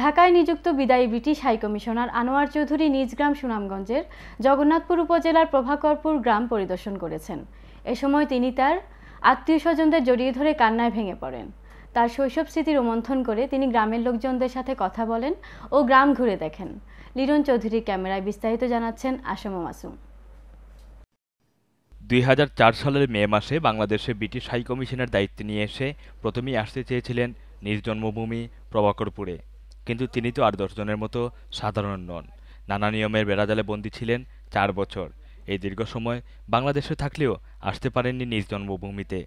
ঢাকায় নিযুক্ত বিদায়ী ব্রিটিশ হাইকমিশনার আনোয়ার চৌধুরী নিজ গ্রাম সুনামগঞ্জের জগন্নাথপুর উপজেলার প্রভাকরপুর গ্রাম পরিদর্শন করেছেন। এ সময় তিনি তার আত্মীয় স্বজনদের জড়িয়ে ধরে কান্নায় ভেঙে পড়েন। তার শৈশব স্মৃতি রোমন্থন করে তিনি গ্রামের লোকজনদের সাথে কথা বলেন ও গ্রাম ঘুরে দেখেন। লিরন চৌধুরীর ক্যামেরায় বিস্তারিত জানাচ্ছেন আসম মাসুম। দুই হাজার চার সালের মে মাসে বাংলাদেশে ব্রিটিশ হাইকমিশনের দায়িত্ব নিয়ে এসে প্রথমেই আসতে চেয়েছিলেন নিজ জন্মভূমি প্রভাকরপুরে। কিন্তু তিনি তো আর দশজনের মতো সাধারণ নন। নানা নিয়মের বেড়াজালে বন্দী ছিলেন চার বছর। এই দীর্ঘ সময় বাংলাদেশে থাকলেও আসতে পারেননি নিজ জন্মভূমিতে।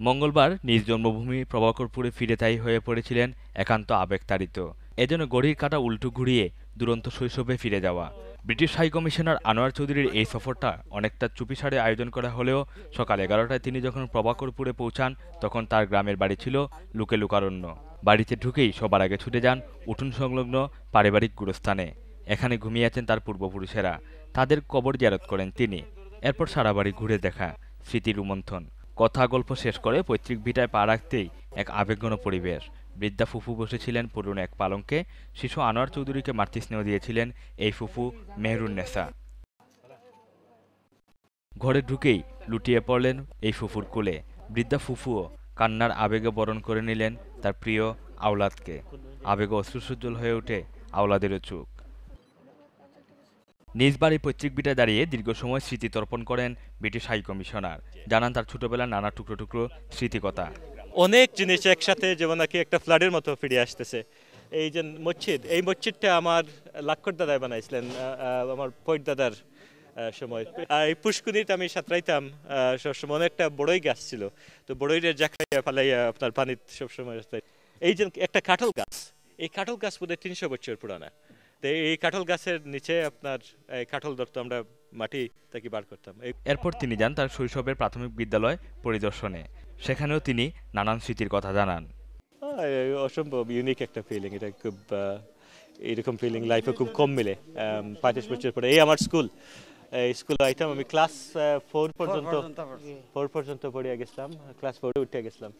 মঙ্গলবার নিজ জন্মভূমি প্রভাকরপুরে ফিরে তাই হয়ে পড়েছিলেন একান্ত আবেগতাড়িত। এজন্য গড়ির কাটা উল্টো ঘুরিয়ে দুরন্ত শৈশবে ফিরে যাওয়া। ব্রিটিশ হাইকমিশনার আনোয়ার চৌধুরীর এই সফরটা অনেকটা চুপিসারে আয়োজন করা হলেও সকাল এগারোটায় তিনি যখন প্রভাকরপুরে পৌঁছান, তখন তার গ্রামের বাড়ি ছিল লুকে লুকারণ্য। বাড়িতে ঢুকেই সবার আগে ছুটে যান উঠুন সংলগ্ন পারিবারিক গুরুস্থানে। এখানে ঘুমিয়ে আছেন তার পূর্বপুরুষেরা। তাদের কবর জারত করেন তিনি। এরপর সারা বাড়ি ঘুরে দেখা স্মৃতির রুমন্থন কথা গল্প শেষ করে পৈতৃক ভিটায় পা রাখতেই এক আবেগঘন পরিবেশ। বৃদ্ধা ফুফু বসেছিলেন পুরনো এক পালঙ্কে শিশু আনোয়ার চৌধুরীকে মাতৃস্নেহ দিয়েছিলেন এই ফুফু মেহরুন নেসা ঘরে ঢুকেই লুটিয়ে পড়লেন এই ফুফুর কোলে। বৃদ্ধা ফুফুও কান্নার আবেগে বরণ করে নিলেন তার প্রিয় আওলাদকে। আবেগে অশ্রুসজ্জ্বল হয়ে ওঠে আওলাদেরও চোখ। নিজ বাড়ির পৈতৃক বিটায় দাঁড়িয়ে দীর্ঘ সময় স্মৃতি তর্পণ করেন ব্রিটিশ হাই কমিশনার। জানান তার ছোটবেলার নানা টুকরো টুকরো স্মৃতিকথা। অনেক জিনিস একসাথে যেমন নাকি একটা ফ্লাডের মতো ফিরে আসতেছে। এই যে মসজিদ, এই মসজিদটা আমার লাক্ষর দাদাই বানাইছিলেন আমার পৈট দাদার সময়। এই পুষ্কুনিতে আমি সাঁতরাইতাম সবসময় অনেকটা বড়ই গাছ ছিল। তো বড়ইয়ের জাকাইয়া ফালাইয়া আপনার পানি সবসময় এই যে একটা কাঁঠাল গাছ, এই কাঁঠাল গাছ বোধহয় তিনশো বছর পুরানা। তো এই কাঁঠাল গাছের নিচে আপনার কাঁঠাল ধরতো আমরা মাটি থেকে বার করতাম। এরপর তিনি যান তার শৈশবের প্রাথমিক বিদ্যালয় পরিদর্শনে। সেখানেও তিনি নানান স্মৃতির কথা জানান। অসম্ভব ইউনিক একটা ফিলিং এটা খুব এরকম ফিলিং লাইফে খুব কম মিলে। পঁয়ত্রিশ বছর পরে এই আমার স্কুল এই স্কুলে আইতাম আমি ক্লাস ফোর পর্যন্ত ফোর পর্যন্ত পড়িয়া গেছিলাম ক্লাস ফোরে উঠে গেছিলাম।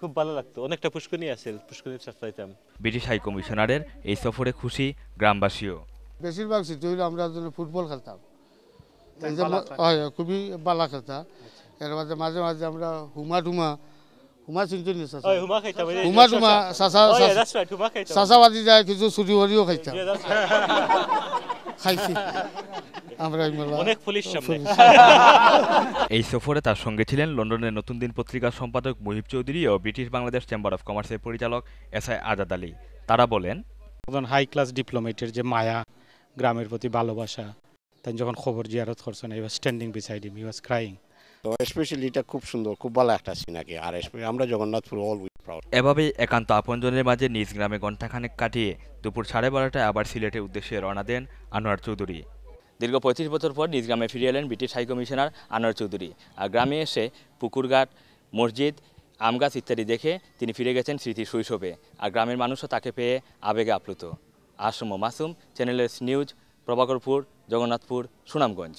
খুব ভালো লাগতো অনেকটা পুষ্কনি আছে পুষ্কনির সাথে আইতাম ব্রিটিশ হাই কমিশনারের এই সফরে খুশি গ্রামবাসীও। বেশিরভাগ স্মৃতি হইল আমরা ফুটবল খেলতাম। খুবই বালা খেলতাম এর মাঝে মাঝে মাঝে আমরা হুমা টুমা হুমা চিনতে নি চাচা। ওই হুমা খাইতাম হুমা শসা। টুমা চাচা। চাচা বাদি যায় কিছু চুরি হরিও খাইতাম. খাইছি। এই অনেক পুলিশ এই সফরে তার সঙ্গে ছিলেন লন্ডনের নতুন দিন পত্রিকার সম্পাদক মুহিব চৌধুরী ও ব্রিটিশ বাংলাদেশ চেম্বার অফ কমার্সের পরিচালক এস আই আজাদ আলী। তারা বলেন একজন হাই ক্লাস ডিপ্লোমেটের যে মায়া গ্রামের প্রতি ভালোবাসা তাই যখন খবর জিয়ারত করছেন এই standing beside him he was crying তো স্পেশালি এটা খুব সুন্দর খুব ভালো একটা সিন আর আমরা জগন্নাথপুর অল উইথ প্রাউড এভাবেই একান্ত আপনজনের মাঝে নিজ গ্রামে ঘণ্টাখানেক কাটিয়ে দুপুর সাড়ে বারোটায় আবার সিলেটের উদ্দেশ্যে রওনা দেন আনোয়ার চৌধুরী। দীর্ঘ পঁয়ত্রিশ বছর পর নিজ গ্রামে ফিরে এলেন British high commissioner Anwar Chowdhury. আর গ্রামে এসে পুকুরঘাট মসজিদ আম গাছ ইত্যাদি দেখে তিনি ফিরে গেছেন স্মৃতি শৈশবে। আর গ্রামের মানুষও তাকে পেয়ে আবেগে আপ্লুত। আসম মাসুম চ্যানেলের নিউজ প্রভাকরপুর জগন্নাথপুর সুনামগঞ্জ।